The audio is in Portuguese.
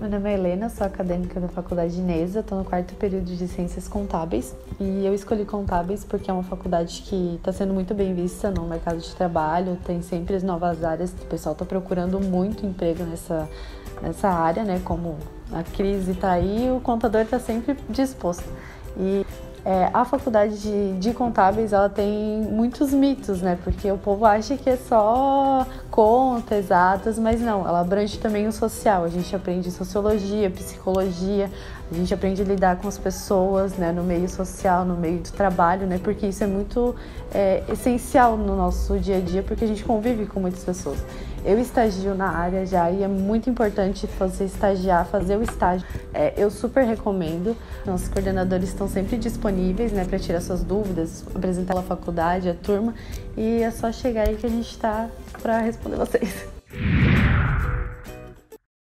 Meu nome é Helena, sou acadêmica da Faculdade Inesa, estou no quarto período de Ciências Contábeis e eu escolhi Contábeis porque é uma faculdade que está sendo muito bem vista no mercado de trabalho, tem sempre as novas áreas, o pessoal está procurando muito emprego nessa, nessa área, né? Como a crise está aí, o contador está sempre disposto. E é, a faculdade de, de, contábeis ela tem muitos mitos, né? Porque o povo acha que é só conta, exatas, mas não, ela abrange também o social. A gente aprende sociologia, psicologia, a gente aprende a lidar com as pessoas, né? No meio social, no meio do trabalho, né? Porque isso é muito é, essencial no nosso dia a dia, porque a gente convive com muitas pessoas. Eu estagio na área já e é muito importante você estagiar, fazer o estágio. É, eu super recomendo. Nossos coordenadores estão sempre disponíveis né, para tirar suas dúvidas, apresentar a faculdade, a turma. E é só chegar aí que a gente está para responder vocês.